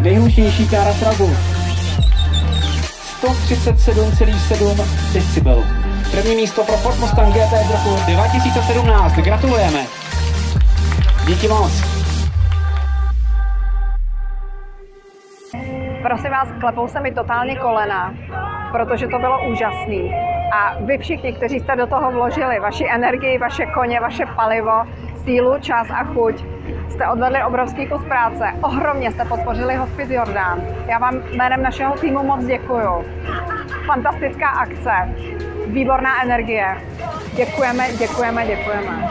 nejúčinnější kára travu. 137,7 decibel. První místo pro Ford Mustang GT z roku 2017. Gratulujeme. Díky moc. Prosím vás, klepou se mi totálně kolena, protože to bylo úžasný. A vy všichni, kteří jste do toho vložili vaši energii, vaše koně, vaše palivo, sílu, čas a chuť, jste odvedli obrovský kus práce. Ohromně jste podpořili Hospice Jordán. Já vám jménem našeho týmu moc děkuju. Fantastická akce, výborná energie. Děkujeme, děkujeme, děkujeme.